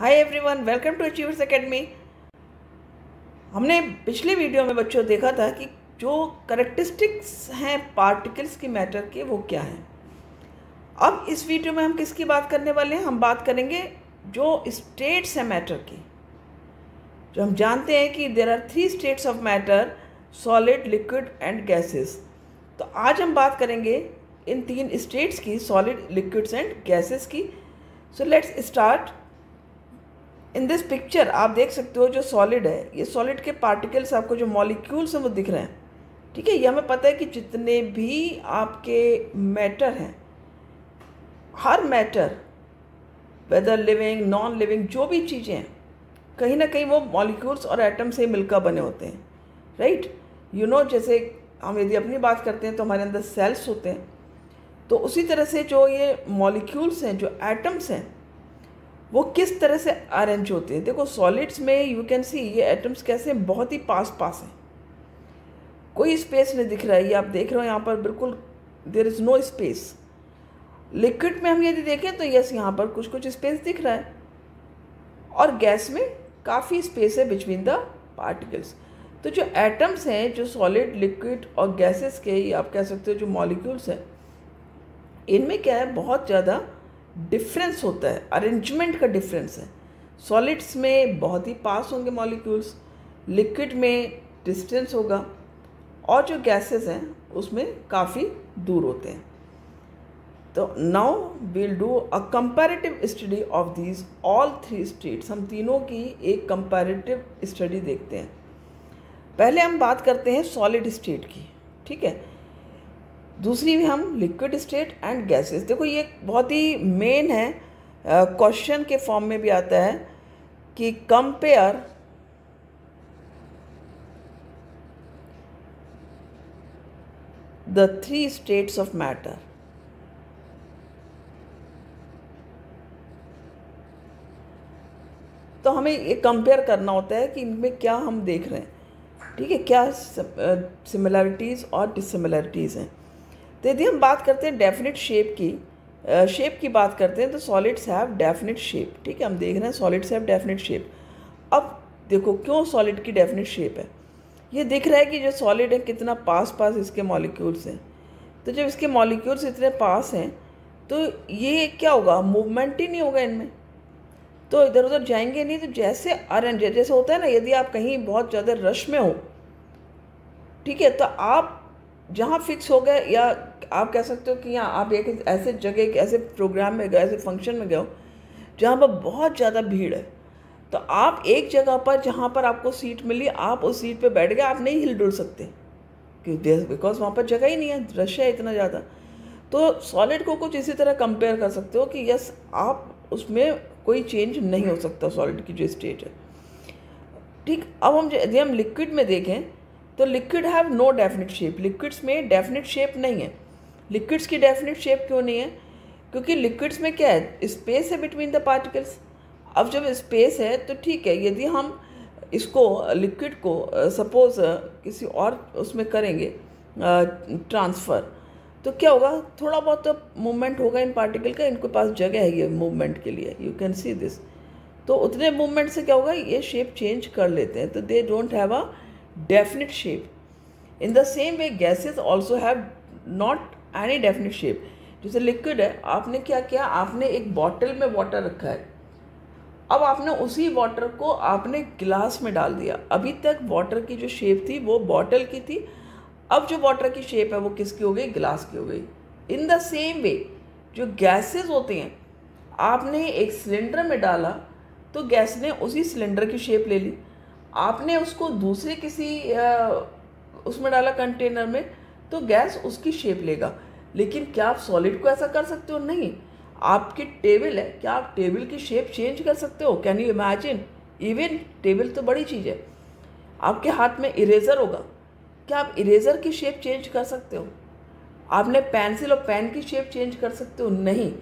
Hi everyone welcome to achievers academy हमने पिछले video में बच्चों देखा था कि जो करेक्टरिस्टिक्स हैं पार्टिकल्स की मैटर के, वो क्या हैं। अब इस वीडियो में हम किसकी बात करने वाले हैं? हम बात करेंगे जो स्टेट्स हैं मैटर की। जो हम जानते हैं कि there are three states of matter solid liquid and gases तो आज हम बात करेंगे इन तीन स्टेट्स की सॉलिड लिक्विड्स एंड गैसेस की। So let's start in this picture आप देख सकते हो जो सॉलिड है। ये सॉलिड के पार्टिकल्स आपको जो मॉलिक्यूल्स हैं वो दिख रहे हैं। ठीक है, ये हमें पता है कि जितने भी आपके मैटर हैं, हर matter whether living non living जो भी चीज़ें हैं, कहीं ना कहीं वो मॉलिक्यूल्स और एटम से मिलकर बने होते हैं। राइट यू नो जैसे हम यदि अपनी बात करते हैं तो हमारे अंदर सेल्स होते हैं। तो उसी तरह से जो ये मॉलिक्यूल्स हैं, जो एटम्स हैं वो किस तरह से अरेंज होते हैं? देखो सॉलिड्स में यू कैन सी ये एटम्स कैसे बहुत ही पास पास हैं। कोई स्पेस नहीं दिख रहा है, ये आप देख रहे हो यहाँ पर, बिल्कुल there is no space liquid में हम यदि देखें तो यस यहाँ पर कुछ कुछ स्पेस दिख रहा है। और गैस में काफ़ी स्पेस है बिटवीन द पार्टिकल्स तो जो एटम्स हैं, जो सॉलिड लिक्विड और गैसेस के आप कह सकते हो जो मॉलिक्यूल्स हैं, इनमें क्या है, बहुत ज़्यादा डिफरेंस होता है अरेंजमेंट का डिफरेंस है। सॉलिड्स में बहुत ही पास होंगे मॉलिक्यूल्स लिक्विड में डिस्टेंस होगा, और जो गैसेस हैं, उसमें काफ़ी दूर होते हैं। तो now will do a comparative study of these all three states हम तीनों की एक कंपैरेटिव स्टडी देखते हैं। पहले हम बात करते हैं सॉलिड स्टेट की, ठीक है? दूसरी भी हम लिक्विड स्टेट एंड गैसेस देखो, ये बहुत ही मेन है क्वेश्चन के फॉर्म में भी आता है कि compare the three states of matter तो हमें ये कंपेयर करना होता है कि इनमें क्या हम देख रहे हैं। ठीक है, क्या सिमिलैरिटीज़ और डिसिमिलैरिटीज़ हैं। तो यदि हम बात करते हैं डेफिनेट शेप की शेप की बात करते हैं तो सॉलिड्स हैव डेफिनेट शेप ठीक है? हम देख रहे हैं सॉलिड्स हैव डेफिनेट शेप अब देखो, क्यों सॉलिड की डेफिनेट शेप है? ये दिख रहा है कि जो सॉलिड है, कितना पास पास इसके मॉलिक्यूल्स हैं। तो जब इसके मॉलिक्यूल्स इतने पास हैं तो ये क्या होगा? मूवमेंट ही नहीं होगा इनमें। तो इधर उधर जाएँगे नहीं तो जैसे अरेंज जैसे होता है ना, यदि आप कहीं बहुत ज़्यादा रश में हो, ठीक है? तो आप जहाँ फिक्स हो गए या आप कह सकते हो कि यहाँ आप एक ऐसे जगह, एक ऐसे प्रोग्राम में गए, ऐसे फ़ंक्शन में गए हो, जहाँ पर बहुत ज़्यादा भीड़ है। तो आप एक जगह पर, जहाँ पर आपको सीट मिली, आप उस सीट पे बैठ गए, आप नहीं हिल डुल सकते। बिकॉज़ वहाँ पर जगह ही नहीं है रश है इतना ज़्यादा। तो सॉलिड को कुछ इसी तरह कंपेयर कर सकते हो कि यस आप उसमें कोई चेंज नहीं हो सकता सॉलिड की जो स्टेट है। ठीक, अब हम यदि हम लिक्विड में देखें तो liquid have no definite shape liquids में डेफिनेट शेप नहीं है। लिक्विड्स की डेफिनेट शेप क्यों नहीं है? क्योंकि लिक्विड्स में क्या है? स्पेस है बिटवीन द पार्टिकल्स अब जब स्पेस है तो ठीक है, यदि हम इसको लिक्विड को सपोज़ किसी और उसमें करेंगे ट्रांसफ़र तो क्या होगा? थोड़ा बहुत तो मूवमेंट होगा इन पार्टिकल का, इनके पास जगह है ये मूवमेंट के लिए. यू कैन सी दिस तो उतने मूवमेंट से क्या होगा? ये शेप चेंज कर लेते हैं तो they don't have a definite shape in the same way gases also हैव not any डेफिनेट शेप जैसे लिक्विड है, आपने क्या किया? आपने एक बॉटल में वाटर रखा है। अब आपने उसी वाटर को आपने गिलास में डाल दिया। अभी तक वाटर की जो शेप थी, वो बॉटल की थी। अब जो वाटर की शेप है, वो किसकी हो गई? गिलास की हो गई। इन द सेम वे जो गैसेस होते हैं, आपने एक सिलेंडर में डाला तो गैस ने उसी सिलेंडर की शेप ले ली। आपने उसको दूसरे किसी उसमें डाला कंटेनर में तो गैस उसकी शेप लेगा। लेकिन क्या आप सॉलिड को ऐसा कर सकते हो? नहीं। आपकी टेबल है। क्या आप टेबल की शेप चेंज कर सकते हो? Can you imagine even table तो बड़ी चीज़ है। आपके हाथ में इरेज़र होगा। क्या आप इरेज़र की शेप चेंज कर सकते हो? आपने पेंसिल और पेन की शेप चेंज कर सकते हो? नहीं।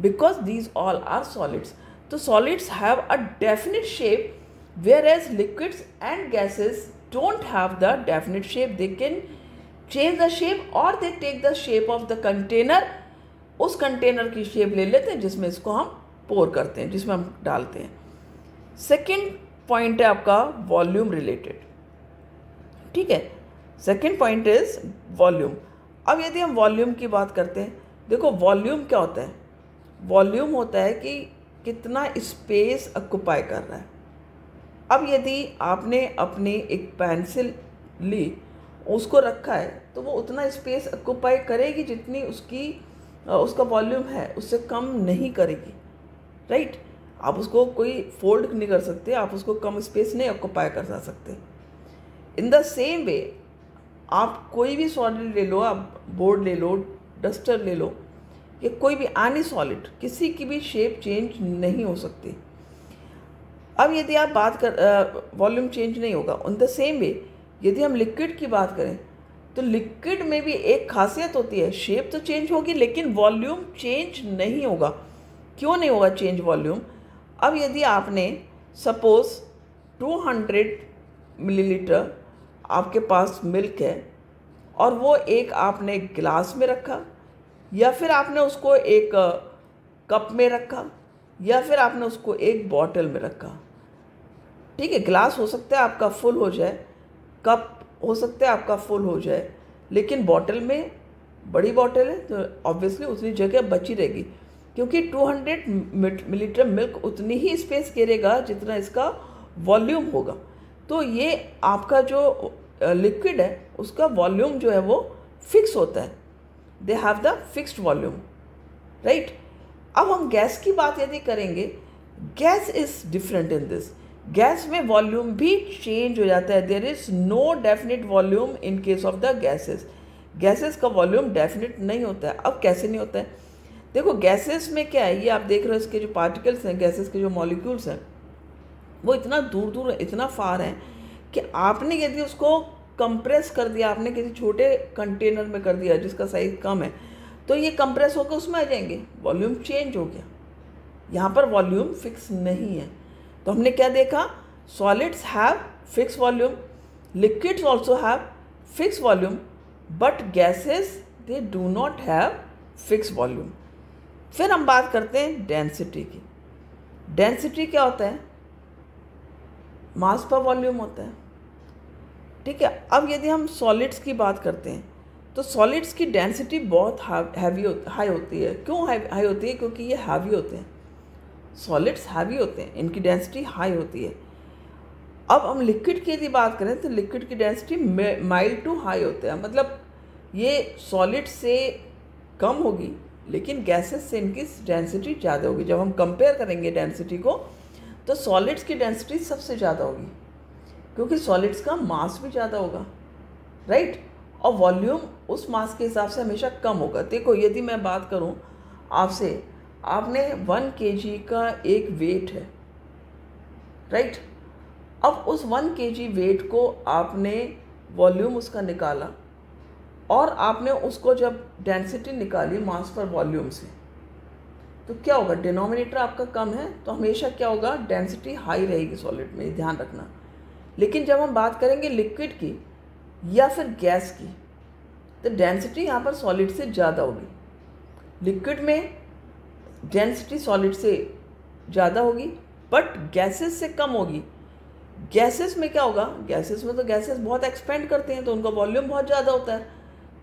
Because these all are solids तो solids have a definite shape where as liquids and gases don't have the definite shape they can change the shape और they take the shape of the container उस container की shape ले लेते हैं जिसमें इसको हम पोर करते हैं, जिसमें हम डालते हैं। सेकेंड पॉइंट है आपका वॉल्यूम रिलेटेड ठीक है? सेकेंड पॉइंट इज़ वॉल्यूम अब यदि हम वॉल्यूम की बात करते हैं, देखो वॉल्यूम क्या होता है? वॉल्यूम होता है कि कितना स्पेस ऑक्यूपाई कर रहा है। अब यदि आपने अपनी एक पेंसिल ली उसको रखा है तो वो उतना स्पेस ऑक्यूपाई करेगी जितनी उसकी उसका वॉल्यूम है, उससे कम नहीं करेगी राइट आप उसको कोई फोल्ड नहीं कर सकते, आप उसको कम स्पेस नहीं ऑक्यूपाई कर जा सकते। इन द सेम वे आप कोई भी सॉलिड ले लो, आप बोर्ड ले लो डस्टर ले लो, या कोई भी आनी सॉलिड किसी की भी शेप चेंज नहीं हो सकती। अब यदि आप बात कर वॉल्यूम चेंज नहीं होगा इन द सेम वे यदि हम लिक्विड की बात करें तो लिक्विड में भी एक खासियत होती है। शेप तो चेंज होगी, लेकिन वॉल्यूम चेंज नहीं होगा। क्यों नहीं होगा चेंज वॉल्यूम अब यदि आपने सपोज़ 200 मिलीलीटर आपके पास मिल्क है, और वो एक आपने गिलास में रखा, या फिर आपने उसको एक कप में रखा, या फिर आपने उसको एक बॉटल में रखा, ठीक है? गिलास हो सकता है आपका फुल हो जाए कप हो सकता है, आपका फुल हो जाए। लेकिन बॉटल में बड़ी बॉटल है तो ऑब्वियसली उतनी जगह बची रहेगी। क्योंकि 200 मिलीलीटर मिल्क उतनी ही स्पेस घेरेगा जितना इसका वॉल्यूम होगा। तो ये आपका जो लिक्विड है, उसका वॉल्यूम जो है वो फिक्स होता है। They have the fixed volume right अब हम गैस की बात यदि करेंगे gas is different in this gas में वॉल्यूम भी चेंज हो जाता है। There is no definite volume in case of the gases gases का वॉल्यूम डेफिनेट नहीं होता है। अब कैसे नहीं होता है? देखो गैसेस में क्या है? ये आप देख रहे हो इसके जो पार्टिकल्स हैं गैसेस के जो मॉलिक्यूल्स हैं, वो इतना दूर दूर इतना फार हैं कि आपने यदि उसको कंप्रेस कर दिया, आपने किसी छोटे कंटेनर में कर दिया जिसका साइज़ कम है तो ये कंप्रेस होकर उसमें आ जाएँगे। वॉल्यूम चेंज हो गया। यहाँ पर वॉल्यूम फिक्स नहीं है। तो हमने क्या देखा? Solids have fix volume liquids also have fix volume but gases they do not have fix volume फिर हम बात करते हैं डेंसिटी की। डेंसिटी क्या होता है? मास पर वॉल्यूम होता है। ठीक है, अब यदि हम सॉलिड्स की बात करते हैं तो सॉलिड्स की डेंसिटी बहुत हैवी हाई होती है। क्यों हाई होती है? क्योंकि ये हैवी होते हैं। सॉलिड्स हैवी होते हैं, इनकी डेंसिटी हाई होती है। अब हम लिक्विड की यदि बात करें तो लिक्विड की डेंसिटी माइल्ड टू हाई होते हैं। मतलब ये सॉलिड से कम होगी, लेकिन गैसेस से इनकी डेंसिटी ज़्यादा होगी। जब हम कंपेयर करेंगे डेंसिटी को तो सॉलिड्स की डेंसिटी सबसे ज़्यादा होगी, क्योंकि सॉलिड्स का मास भी ज़्यादा होगा, राइट? और वॉल्यूम उस मास के हिसाब से हमेशा कम होगा। देखो, यदि मैं बात करूँ आपसे आपने वन के का एक वेट है राइट अब उस वन के वेट को आपने वॉल्यूम उसका निकाला और आपने उसको जब डेंसिटी निकाली मास पर वॉल्यूम से तो क्या होगा? डिनोमिनेटर आपका कम है तो हमेशा क्या होगा? डेंसिटी हाई रहेगी सॉलिड में, ध्यान रखना। लेकिन जब हम बात करेंगे लिक्विड की या फिर गैस की तो डेंसिटी यहाँ पर सॉलिड से ज़्यादा होगी। लिक्विड में डेंसिटी सॉलिड से ज़्यादा होगी बट गैसेस से कम होगी। गैसेस में क्या होगा? गैसेस में तो गैसेस बहुत एक्सपेंड करते हैं तो उनका वॉल्यूम बहुत ज़्यादा होता है।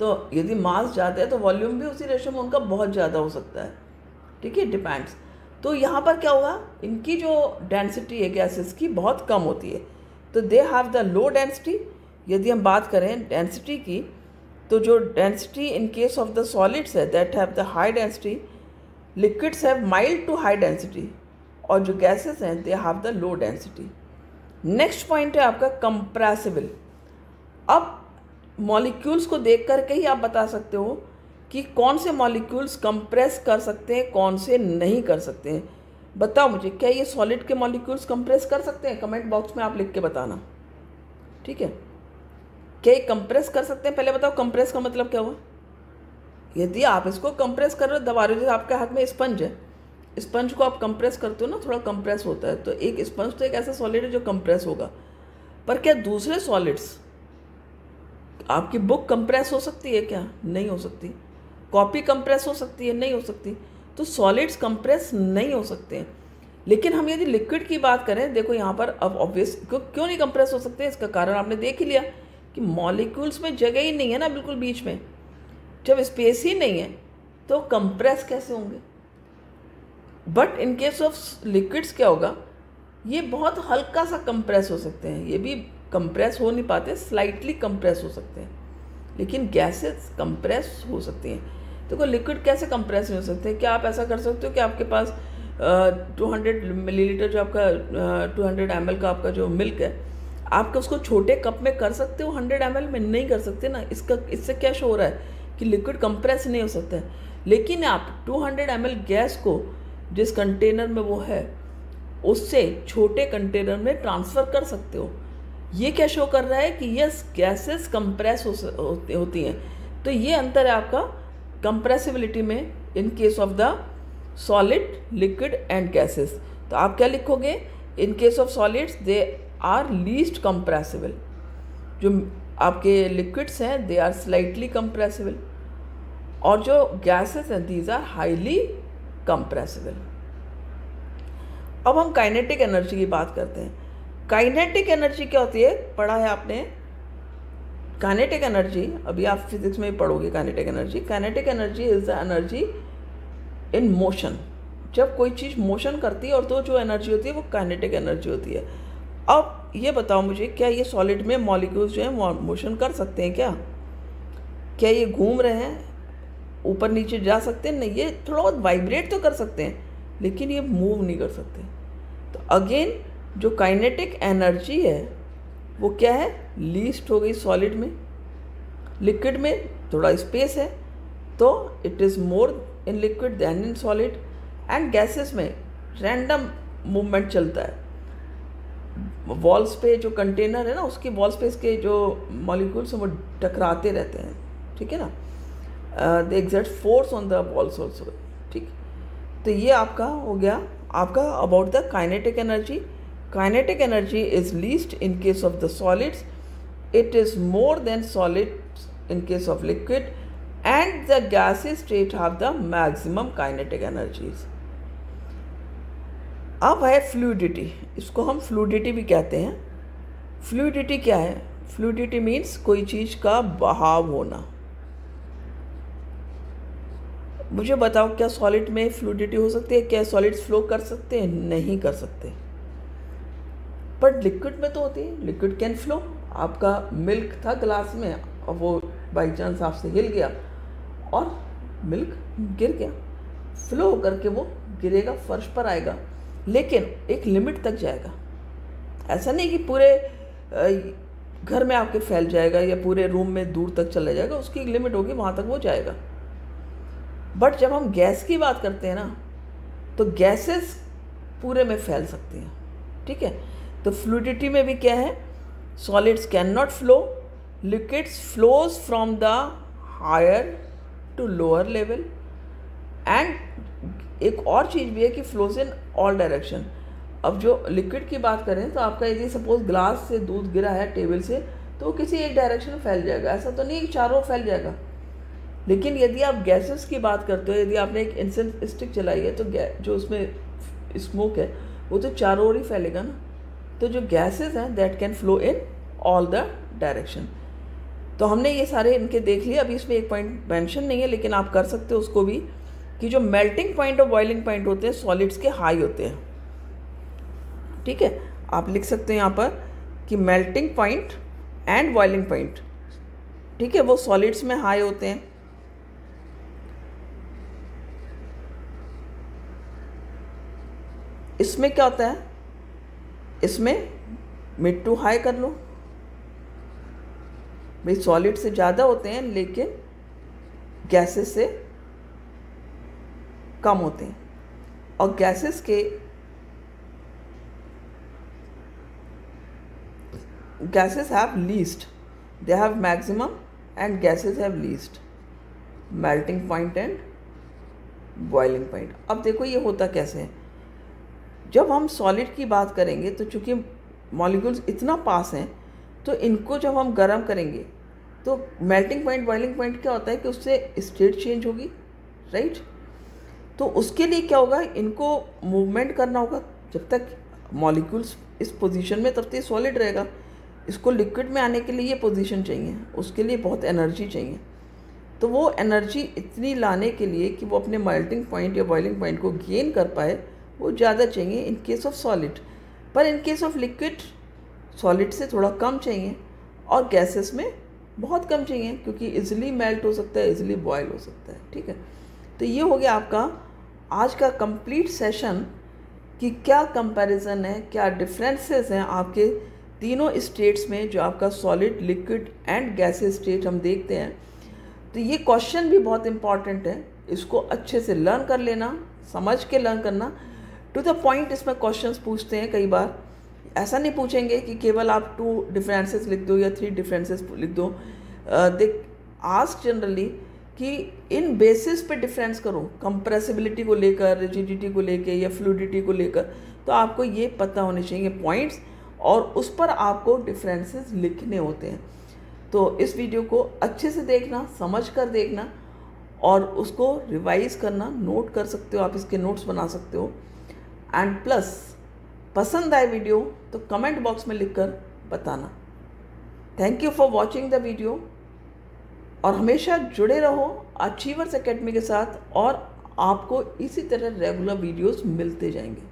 तो यदि मास ज़्यादा है तो वॉल्यूम भी उसी रेशो में उनका बहुत ज़्यादा हो सकता है। ठीक है? डिपेंड्स तो यहाँ पर क्या होगा? इनकी जो डेंसिटी है गैसेस की बहुत कम होती है। तो they have the low density यदि हम बात करें डेंसिटी की तो जो density in case of the solids है that have the high density liquids have mild to high density और जो गैसेस हैं they have the low density next point है आपका कंप्रेसिबल अब मॉलिक्यूल्स को देख करके ही आप बता सकते हो कि कौन से मॉलिक्यूल्स कंप्रेस कर सकते हैं, कौन से नहीं कर सकते हैं। बताओ मुझे, क्या ये सॉलिड के मॉलिक्यूल्स कंप्रेस कर सकते हैं? कमेंट बॉक्स में आप लिख के बताना। ठीक है? क्या ये कंप्रेस कर सकते हैं? पहले बताओ कंप्रेस का मतलब क्या हुआ? यदि आप इसको कंप्रेस कर रहे हो, दबा रहे हो, जैसे आपके हाथ में स्पंज है स्पंज को आप कंप्रेस करते हो ना, थोड़ा कंप्रेस होता है तो एक स्पंज तो एक ऐसा सॉलिड है जो कंप्रेस होगा। पर क्या दूसरे सॉलिड्स आपकी बुक कंप्रेस हो सकती है क्या? नहीं हो सकती। कॉपी कंप्रेस हो सकती है, नहीं हो सकती। तो सॉलिड्स कंप्रेस नहीं हो सकते। हैं लेकिन हम यदि लिक्विड की बात करें, देखो यहाँ पर अब ऑब्वियस क्यों क्यों नहीं कंप्रेस हो सकते? इसका कारण आपने देख ही लिया कि मॉलिक्यूल्स में जगह ही नहीं है ना बिल्कुल बीच में। जब स्पेस ही नहीं है तो कंप्रेस कैसे होंगे? But in case of liquids क्या होगा? ये बहुत हल्का सा कंप्रेस हो सकते हैं। ये भी कंप्रेस हो नहीं पाते स्लाइटली कंप्रेस हो सकते हैं। लेकिन गैसेस कंप्रेस हो सकती हैं। देखो तो लिक्विड कैसे कंप्रेस नहीं हो सकते? क्या आप ऐसा कर सकते हो कि आपके पास टू हंड्रेड मिलीलीटर जो आपका टू हंड्रेड एम का आपका जो मिल्क है, आप उसको छोटे कप में कर सकते हो हंड्रेड एम में नहीं कर सकते ना। इसका, इससे क्या शो रहा है? कि लिक्विड कंप्रेस नहीं हो सकता है। लेकिन आप 200 हंड्रेड गैस को जिस कंटेनर में वो है, उससे छोटे कंटेनर में ट्रांसफ़र कर सकते हो। ये क्या शो कर रहा है कि यस गैसेस कंप्रेस हो होती हैं। तो ये अंतर है आपका कंप्रेसिबिलिटी में in case of the solid liquid and gases तो आप क्या लिखोगे? In case of solids they are least compressible जो आपके लिक्विड्स हैं दे आर स्लाइटली कंप्रेसिबल और जो गैसेस हैं दीज आर हाईली कंप्रेसिबल अब हम काइनेटिक एनर्जी की बात करते हैं. काइनेटिक एनर्जी क्या होती है? पढ़ा है आपने? काइनेटिक एनर्जी अभी आप फिजिक्स में ही पढ़ोगे kinetic energy kinetic energy is the energy in motion जब कोई चीज़ मोशन करती है और तो जो एनर्जी होती है, वो काइनेटिक एनर्जी होती है. अब ये बताओ मुझे, क्या ये सॉलिड में मॉलिक्यूल्स जो है मोशन कर सकते हैं क्या? क्या ये घूम रहे हैं? ऊपर नीचे जा सकते हैं? नहीं, ये थोड़ा बहुत वाइब्रेट तो कर सकते हैं, लेकिन ये मूव नहीं कर सकते। तो अगेन जो काइनेटिक एनर्जी है, वो क्या है? लीस्ट हो गई सॉलिड में। लिक्विड में थोड़ा स्पेस है तो it is more in liquid than in solid and gases में रैंडम मूवमेंट चलता है। वॉल्स पे जो कंटेनर है ना, उसके वॉल स्पेस के जो मॉलिक्यूल्स हैं, वो टकराते रहते हैं। ठीक है ना? They exact force on the walls also ठीक? तो ये आपका हो गया, आपका about the kinetic energy kinetic energy is least in case of the solids it is more then solid in case of liquid and the gases state have the maximum kinetic energies. अब है fluidity इसको हम fluidity भी कहते हैं। Fluidity क्या है? Fluidity means कोई चीज़ का बहाव होना। मुझे बताओ, क्या सॉलिड में फ्लूडिटी हो सकती है? क्या सॉलिड्स फ्लो कर सकते हैं? नहीं कर सकते। पर लिक्विड में तो होती है। लिक्विड कैन फ्लो आपका मिल्क था ग्लास में और वो बाई चांस आपसे हिल गया। और मिल्क गिर गया। फ्लो करके वो गिरेगा, फर्श पर आएगा। लेकिन एक लिमिट तक जाएगा। ऐसा नहीं कि पूरे घर में आपके फैल जाएगा या पूरे रूम में दूर तक चला जाएगा, उसकी एक लिमिट होगी, वहाँ तक वो जाएगा। बट जब हम गैस की बात करते हैं ना तो गैसेस पूरे में फैल सकती हैं, ठीक है? तो फ्लूडिटी में भी क्या है? Solids can not flow liquids flows from the higher to lower level and एक और चीज़ भी है कि फ्लोज इन ऑल डायरेक्शन अब जो लिक्विड की बात करें तो आपका यदि सपोज़ ग्लास से दूध गिरा है टेबल से तो किसी एक डायरेक्शन में फैल जाएगा। ऐसा तो नहीं चारों फैल जाएगा। लेकिन यदि आप गैसेस की बात करते हो, यदि आपने एक इंसेंस स्टिक चलाई है तो जो उसमें स्मोक है, वो तो चारों ओर ही फैलेगा ना। तो जो गैसेस हैं that can flow in all the direction तो हमने ये सारे इनके देख लिए। अभी इसमें एक पॉइंट मेंशन नहीं है, लेकिन आप कर सकते हो उसको भी। कि जो मेल्टिंग पॉइंट और बॉइलिंग पॉइंट होते हैं सॉलिड्स के हाई होते हैं। ठीक है? आप लिख सकते हैं यहाँ पर कि melting point and boiling point ठीक है? वो सॉलिड्स में हाई होते हैं। इसमें क्या होता है? इसमें मिड टू हाई कर लो। भाई सॉलिड से ज़्यादा होते हैं, लेकिन गैसेस से कम होते हैं। और गैसेस के gases have least they have maximum and gases have least melting point and boiling point अब देखो ये होता कैसे है। जब हम सॉलिड की बात करेंगे तो चूँकि मॉलिक्यूल्स इतना पास हैं तो इनको जब हम गर्म करेंगे तो मेल्टिंग पॉइंट बॉइलिंग पॉइंट क्या होता है कि उससे स्टेट चेंज होगी राइट तो उसके लिए क्या होगा? इनको मूवमेंट करना होगा जब तक मॉलिक्यूल्स इस पोजीशन में तब तक सॉलिड रहेगा। इसको लिक्विड में आने के लिए ये पोजीशन चाहिए। उसके लिए बहुत एनर्जी चाहिए। तो वो एनर्जी इतनी लाने के लिए कि वो अपने मेल्टिंग पॉइंट या बॉइलिंग पॉइंट को गेन कर पाए, वो ज़्यादा चाहिए इन केस ऑफ़ सॉलिड पर in case of liquid solid से थोड़ा कम चाहिए और गैसेस में बहुत कम चाहिए, क्योंकि इजीली मेल्ट हो सकता है इजिली बॉयल हो सकता है, ठीक है? तो ये हो गया आपका आज का कंप्लीट सेशन कि क्या कंपैरिजन है, क्या डिफरेंसेस हैं आपके तीनों स्टेट्स में जो आपका solid liquid and gases state हम देखते हैं। तो ये क्वेश्चन भी बहुत इंपॉर्टेंट है। इसको अच्छे से लर्न कर लेना, समझ के लर्न करना। टू द पॉइंट इसमें क्वेश्चन पूछते हैं कई बार। ऐसा नहीं पूछेंगे कि केवल आप टू डिफरेंसेस लिख दो या थ्री डिफरेंसेस लिख दो। देख आस्क जनरली कि इन बेसिस पे डिफरेंस करो कंप्रेसिबिलिटी को लेकर रिजिडिटी को लेकर या फ्लूडिटी को लेकर तो आपको ये पता होने चाहिए पॉइंट्स और उस पर आपको डिफरेंसेस लिखने होते हैं। तो इस वीडियो को अच्छे से देखना, समझ कर देखना और उसको रिवाइज करना नोट कर सकते हो, आप इसके नोट्स बना सकते हो। एंड प्लस पसंद आए वीडियो तो कमेंट बॉक्स में लिखकर बताना। Thank you for watching the video और हमेशा जुड़े रहो अचीवर्स अकेडमी के साथ और आपको इसी तरह रेगुलर वीडियोस मिलते जाएँगे।